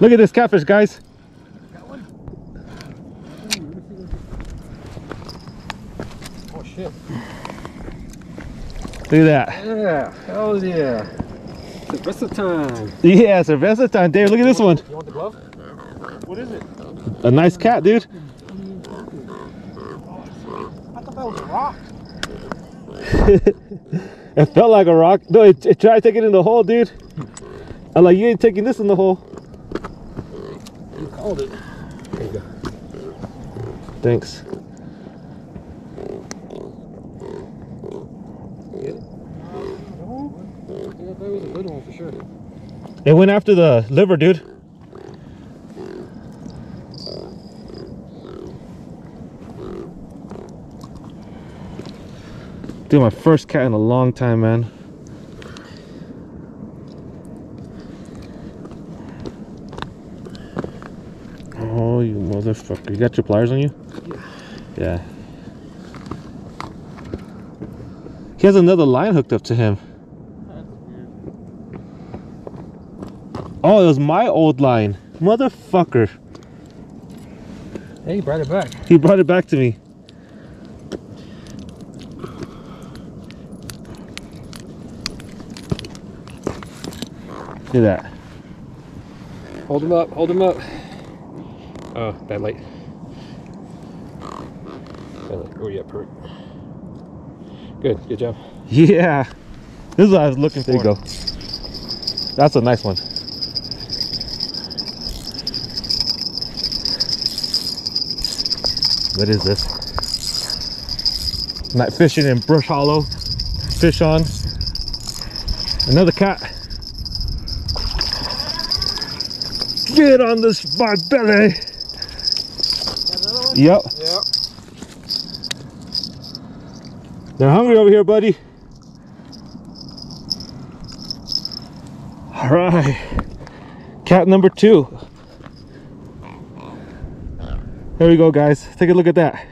Look at this catfish, guys. Oh shit. Look at that. Yeah, hell yeah. It's the time. Yeah, Sylvester time. Dave, look at this one. You want the glove? What is it? A nice cat, dude. I thought that was a rock. It felt like a rock. No, it, it tried to take it in the hole, dude. I'm like, you ain't taking this in the hole. You called it. There you go. Thanks. It? It went after the liver, dude. Dude, my first cat in a long time, man. Oh, you motherfucker. You got your pliers on you? Yeah. He has another line hooked up to him. Oh, it was my old line. Motherfucker. Hey, you brought it back. He brought it back to me. Look at that. Hold him up, hold him up. Oh, bad light. Bad light. Oh, yeah, perfect. Good, good job. Yeah. This is what I was looking for. There you go. That's a nice one. What is this? Night fishing in Brush Hollow. Fish on. Another cat. Get on this my belly. Yep. Yeah. They're hungry over here, buddy. All right. Cat number two. There we go, guys. Take a look at that.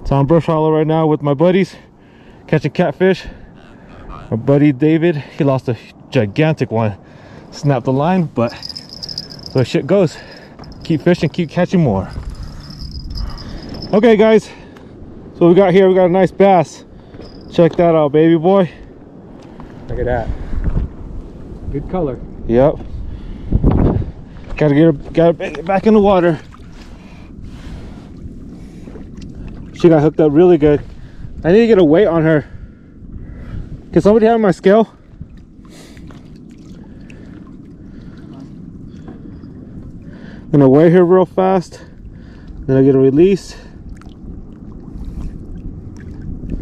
It's on Brush Hollow right now with my buddies catching catfish. My buddy David, he lost a gigantic one. Snapped the line, but so shit goes. Keep fishing, keep catching more. Okay, guys. So we got here, we got a nice bass. Check that out, baby boy. Look at that. Good color. Yep. Gotta get her, gotta it back in the water. She got hooked up really good. I need to get a weight on her. Can somebody have my scale? Gonna weigh her real fast. Then I get a release.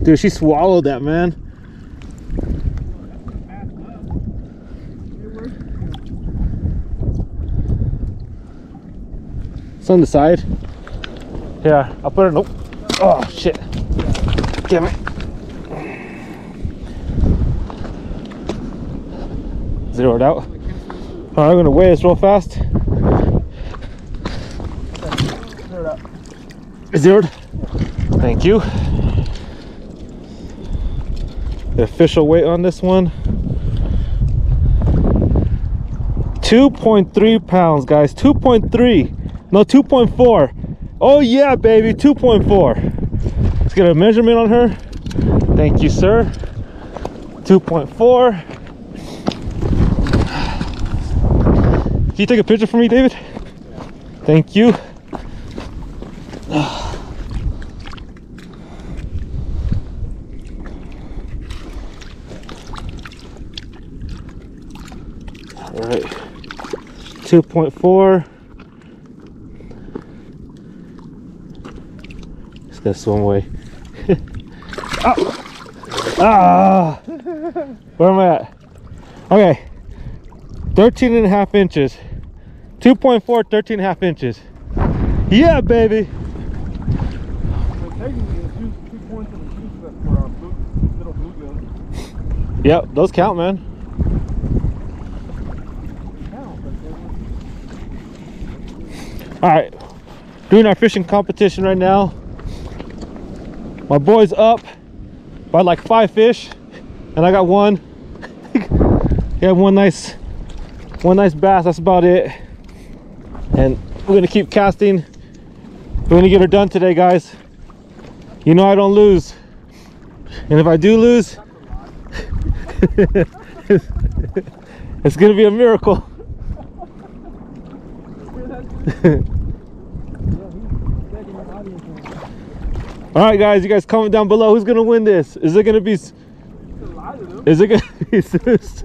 Dude, she swallowed that, man. It's on the side. Yeah, I'll put it. Nope. Oh shit. Damn it. Zeroed out. Alright, I'm gonna weigh this real fast. Zeroed. Thank you. The official weight on this one 2.3 pounds, guys. 2.3. No, 2.4. Oh, yeah, baby. 2.4. Let's get a measurement on her. Thank you, sir. 2.4. Can you take a picture for me, David? Thank you. All right. 2.4. Just gonna swim away. oh. Ah! Where am I at? Okay. 13 and a half inches. 2.4, 13 and a half inches. Yeah, baby. Yep, those count, man. All right, doing our fishing competition right now. My boy's up by like five fish, and I got one. yeah, one nice, one nice bass. That's about it. And we're gonna keep casting. We're gonna get her done today, guys. You know I don't lose. And if I do lose, it's gonna be a miracle. All right, guys, you guys comment down below. Who's gonna win this? Is it gonna be? Is it gonna be Zeus?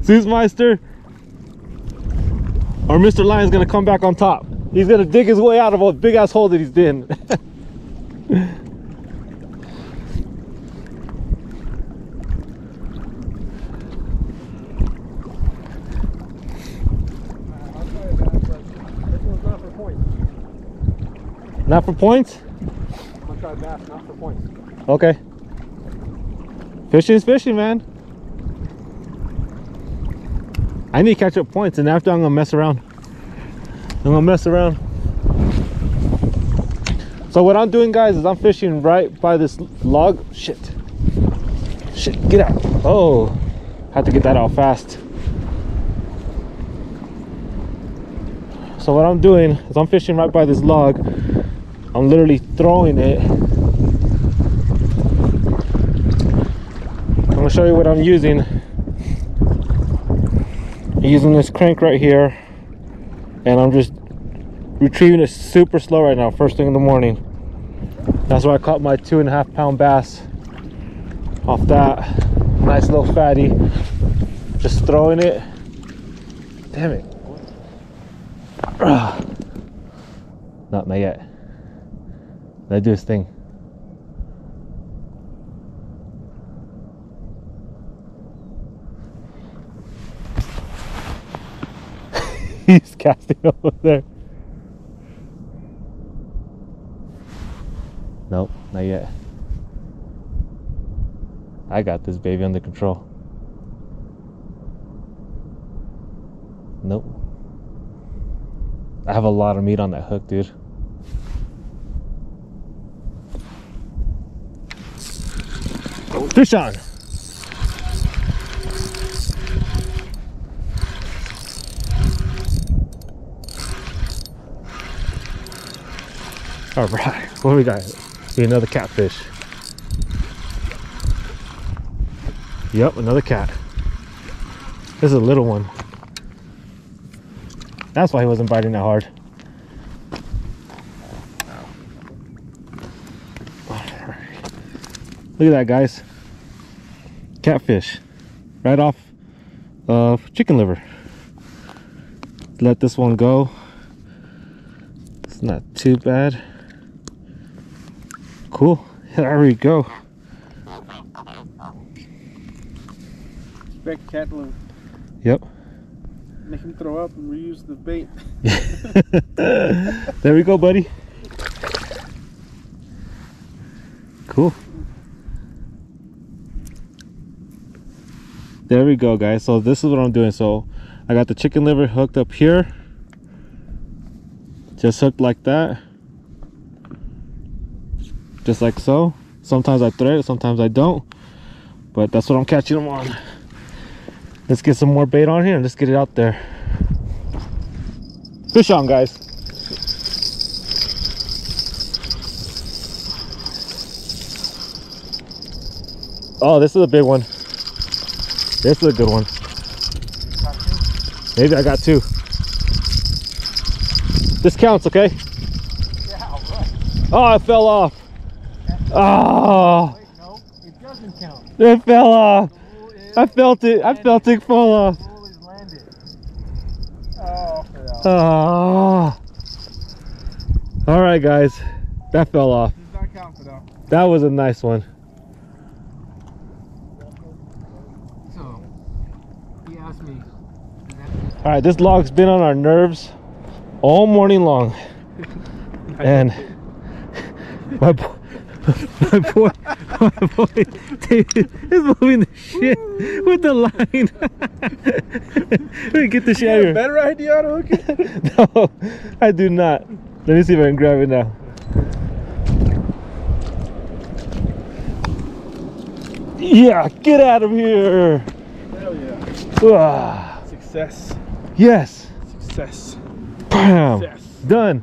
Zeusmeister? Or Mr. Lion's gonna come back on top? He's gonna dig his way out of a big ass hole that he's in. Not for points? I'll try bass, not for points. Okay. Fishing is fishing, man. I need to catch up points, and after I'm gonna mess around. I'm gonna mess around. So what I'm doing, guys, is I'm fishing right by this log. Shit. Shit, get out. Oh, had to get that out fast. So what I'm doing is I'm fishing right by this log. I'm literally throwing it I'm gonna show you what I'm using. I'm using this crank right here, and I'm just retrieving it super slow right now, first thing in the morning. That's where I caught my two and a half pound bass off that nice little fatty. Just throwing it. Damn it. Not, not yet. Let do his thing. He's casting over there. Nope, not yet. I got this baby under control. Nope. I have a lot of meat on that hook, dude. Fish on. All right, what we got? See another catfish. Yep, another cat. This is a little one. That's why he wasn't biting that hard. Look at that, guys. Catfish. Right off of chicken liver. Let this one go. It's not too bad. Cool. There we go. Big cat loop. Yep. Make him throw up and reuse the bait. there we go, buddy. Cool. There we go, guys. So this is what I'm doing. So I got the chicken liver hooked up here. Just hooked like that. Just like so. Sometimes I thread it, sometimes I don't. But that's what I'm catching them on. Let's get some more bait on here and let's get it out there. Fish on, guys. Oh, this is a big one. This is a good one. Maybe I got two. This counts, okay? Oh, I fell off. Oh, Wait, no, it doesn't count. it fell off. I felt it. I felt it fall off. bull is landed. Oh. Oh. All right, guys. That fell off. Does not count for that. That was a nice one. So, he asked me. All right, this log's been on our nerves all morning long, and my boy, my boy, my boy David is moving the shit with the line. Me get the shit out of here. better idea how to hook it? No, I do not. Let me see if I can grab it now. Yeah, get out of here. Hell yeah. Ah, Success. Yes. Success. Bam! Success. Done.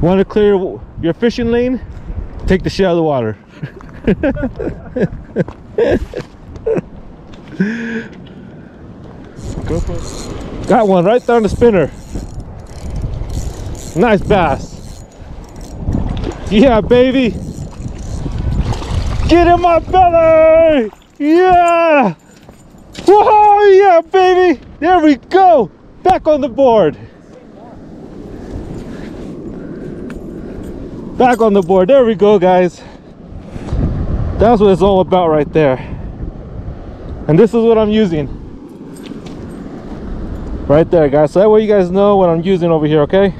Want to clear your fishing lane? Take the shit out of the water. GoPro. Got one right on the spinner. Nice bass. Yeah, baby. Get in my belly. Yeah. Whoa, yeah, baby. There we go. Back on the board. Back on the board. There we go, guys. That's what it's all about right there. And this is what I'm using right there guys so that way you guys know what i'm using over here okay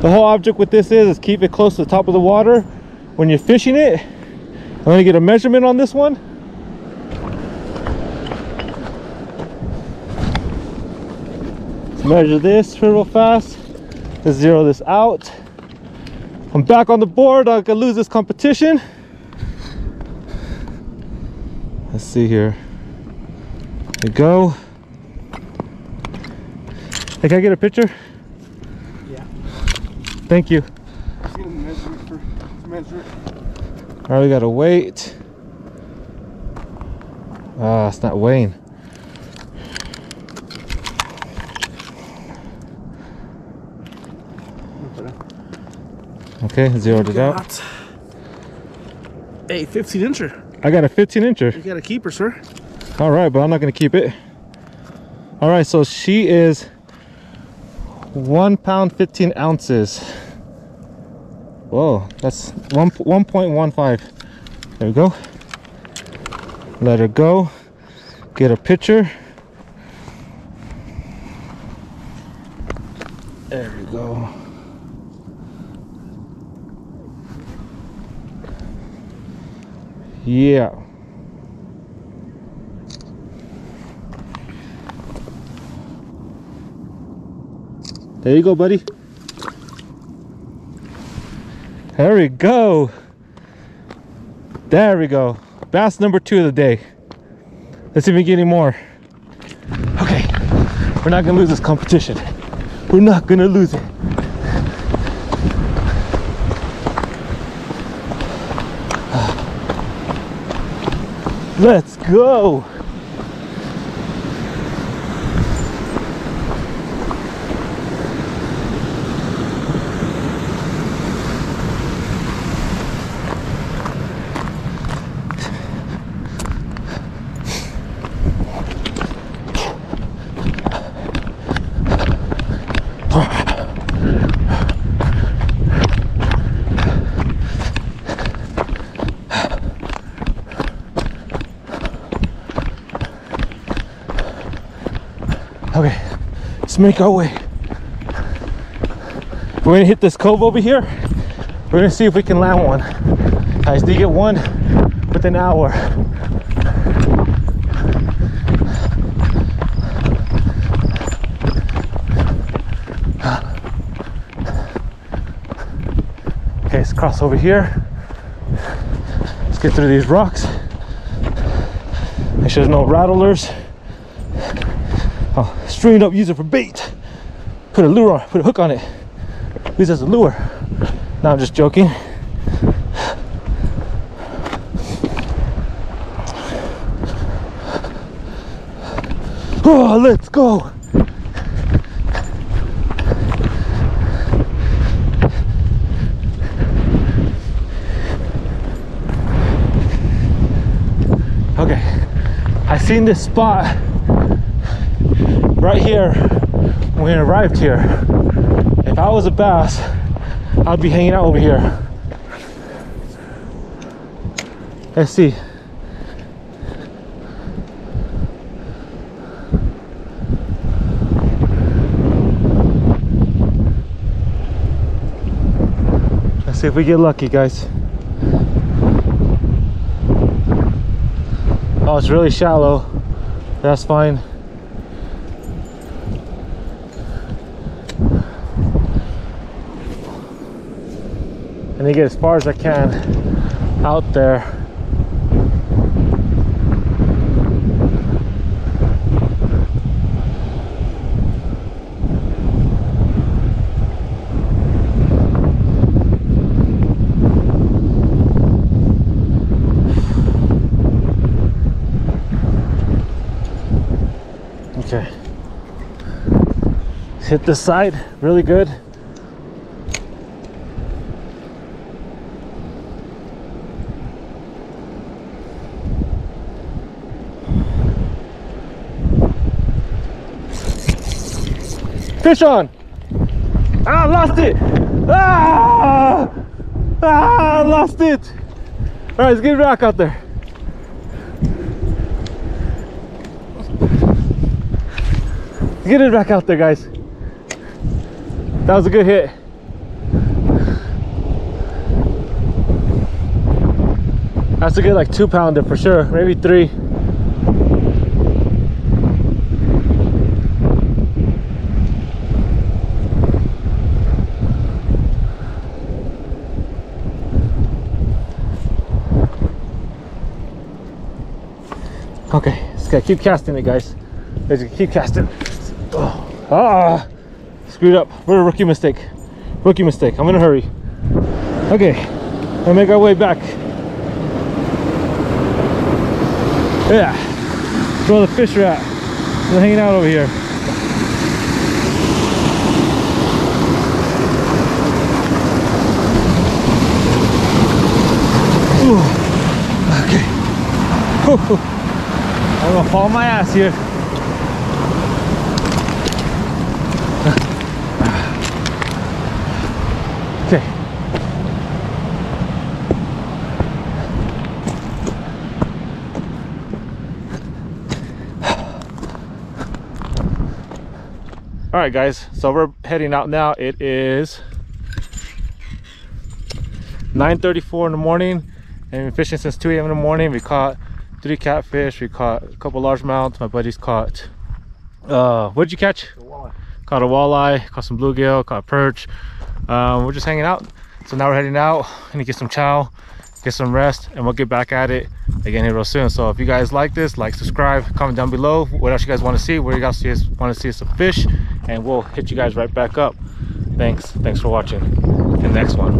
the whole object with this is is keep it close to the top of the water when you're fishing it i'm to get a measurement on this one measure this real fast Let's zero this out i'm back on the board i could lose this competition let's see here there we go. Hey, can I get a picture? Yeah. Thank you. Just gonna measure it for. All right, we gotta wait. Ah, it's not weighing. Okay, zeroed it out. Got a 15 incher. I got a 15 incher. You got a keeper, sir. All right, but I'm not gonna keep it. All right, so she is one pound 15 ounces. Whoa, that's one 1.15. There we go. Let her go. Get a picture. There we go. Yeah. There you go, buddy. There we go. There we go. Bass number two of the day. Let's see if we get any more. Okay, we're not gonna lose this competition. We're not gonna lose it. Let's go. Okay, let's make our way. We're gonna hit this cove over here. We're gonna see if we can land one. I just to get one within an hour. Okay, let's cross over here. Let's get through these rocks. Make sure there's no rattlers. Oh, string it up, use it for bait. Put a lure on, put a hook on it. Use it as a lure. Now I'm just joking. Oh, let's go. Okay, I seen this spot right here when we arrived here. If I was a bass, I'd be hanging out over here. Let's see. Let's see if we get lucky, guys. Oh, it's really shallow. That's fine. and to get as far as I can out there. Okay. Hit the side really good. Fish on! Ah, lost it! Ah! Ah, lost it! All right, let's get it back out there. Get it back out there, guys. That was a good hit. That's a good like two pounder for sure, maybe three. Okay, just gotta keep casting it, guys. Let's keep casting. Oh, ah, screwed up. What a rookie mistake. Rookie mistake. I'm in a hurry. Okay, we'll make our way back. Yeah, where the fish are at. They're hanging out over here. Ooh, okay. I'm gonna fall my ass here. Okay. All right, guys. So we're heading out now. It is 9:34 in the morning, and we've been fishing since 2 a.m. in the morning. We caught three catfish. We caught a couple largemouths. My buddies caught. Uh, what did you catch? Caught a walleye. Caught some bluegill. Caught perch. Um, we're just hanging out. So now we're heading out. Gonna get some chow, get some rest, and we'll get back at it again here real soon. So if you guys like this, like, subscribe, comment down below what else you guys want to see, where you guys want to see some fish, and we'll hit you guys right back up. Thanks. Thanks for watching. The next one.